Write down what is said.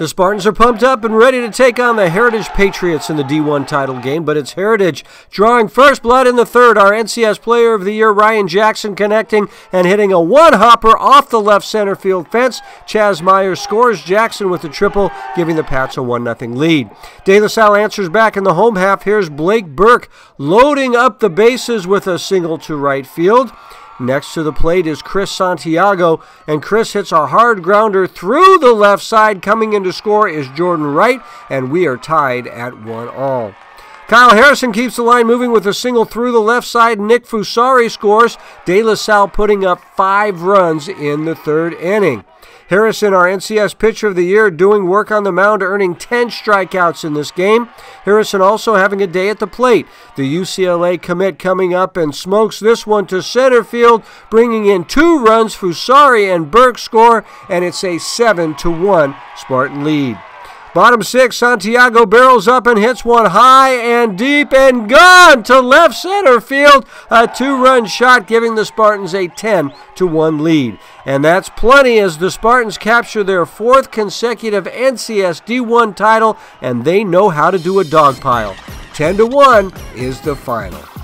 The Spartans are pumped up and ready to take on the Heritage Patriots in the D1 title game, but it's Heritage drawing first blood in the third. Our NCS Player of the Year, Ryan Jackson, connecting and hitting a one hopper off the left center field fence. Chaz Myers scores Jackson with a triple, giving the Pats a 1 0 lead. De La Salle answers back in the home half. Here's Blake Burke loading up the bases with a single to right field. Next to the plate is Chris Santiago, and Chris hits a hard grounder through the left side. Coming in to score is Jordan Wright, and we are tied at one all. Kyle Harrison keeps the line moving with a single through the left side. Nick Fusari scores. De La Salle putting up five runs in the third inning. Harrison, our NCS pitcher of the year, doing work on the mound, earning 10 strikeouts in this game. Harrison also having a day at the plate. The UCLA commit coming up and smokes this one to center field, bringing in two runs. Fusari and Burke score, and it's a 7 to 1 Spartan lead. Bottom six, Santiago barrels up and hits one high and deep and gone to left center field. A two run shot giving the Spartans a 10 to 1 lead. And that's plenty as the Spartans capture their fourth consecutive NCS D1 title and they know how to do a dog pile. 10 to 1 is the final.